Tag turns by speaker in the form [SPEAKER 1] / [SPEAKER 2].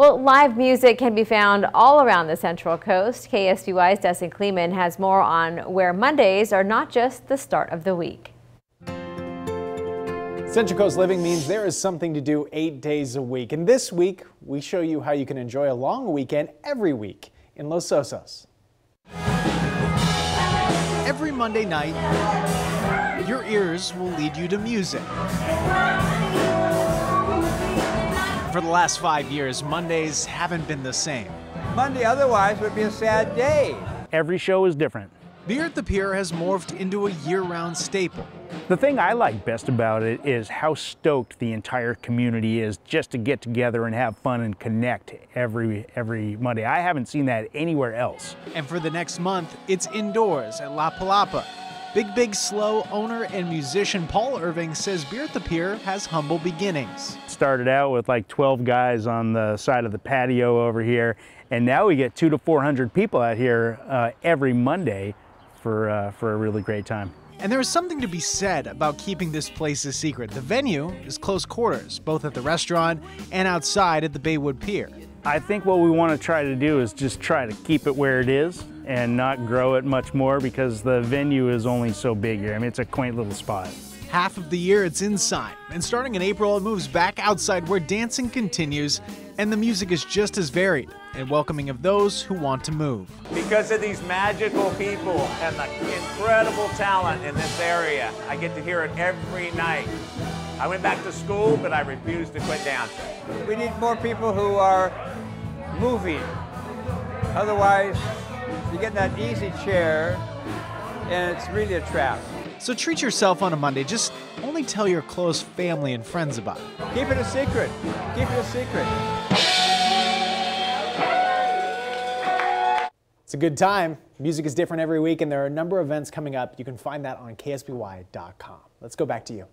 [SPEAKER 1] Well, live music can be found all around the Central Coast. KSBY's Dustin Kleeman has more on where Mondays are not just the start of the week.
[SPEAKER 2] Central Coast Living means there is something to do eight days a week. And this week, we show you how you can enjoy a long weekend every week in Los Osos.
[SPEAKER 3] Every Monday night, your ears will lead you to music. For the last five years, Mondays haven't been the same.
[SPEAKER 4] Monday otherwise would be a sad day.
[SPEAKER 5] Every show is different.
[SPEAKER 3] Beer at the Pier has morphed into a year-round staple.
[SPEAKER 5] The thing I like best about it is how stoked the entire community is just to get together and have fun and connect every every Monday. I haven't seen that anywhere else.
[SPEAKER 3] And for the next month, it's indoors at La Palapa. Big Big Slow owner and musician Paul Irving says Beer at the Pier has humble beginnings.
[SPEAKER 5] Started out with like 12 guys on the side of the patio over here, and now we get two to 400 people out here uh, every Monday for, uh, for a really great time.
[SPEAKER 3] And there is something to be said about keeping this place a secret. The venue is close quarters, both at the restaurant and outside at the Baywood Pier.
[SPEAKER 5] I think what we want to try to do is just try to keep it where it is and not grow it much more because the venue is only so big here. I mean, it's a quaint little spot.
[SPEAKER 3] Half of the year it's inside, and starting in April it moves back outside where dancing continues and the music is just as varied and welcoming of those who want to move.
[SPEAKER 6] Because of these magical people and the incredible talent in this area, I get to hear it every night. I went back to school, but I refused to quit dancing.
[SPEAKER 4] We need more people who are moving. Otherwise, you get in that easy chair and it's really a trap.
[SPEAKER 3] So treat yourself on a Monday. Just only tell your close family and friends about it.
[SPEAKER 4] Keep it a secret. Keep it a secret.
[SPEAKER 2] It's a good time. Music is different every week, and there are a number of events coming up. You can find that on KSBY.com. Let's go back to you.